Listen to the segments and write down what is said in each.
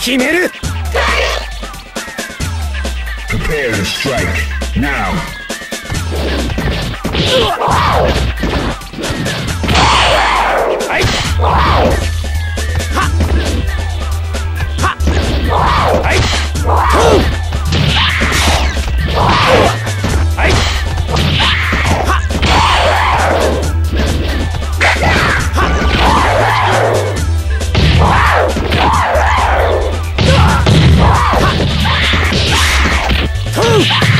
決める Prepare to strike. Now. Oh!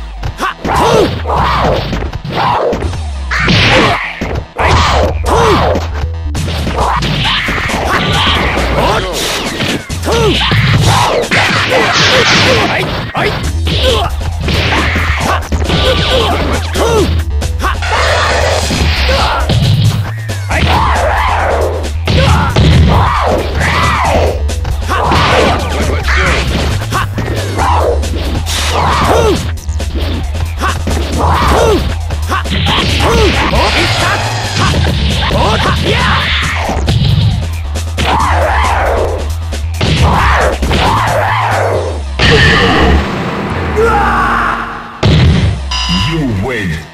You win.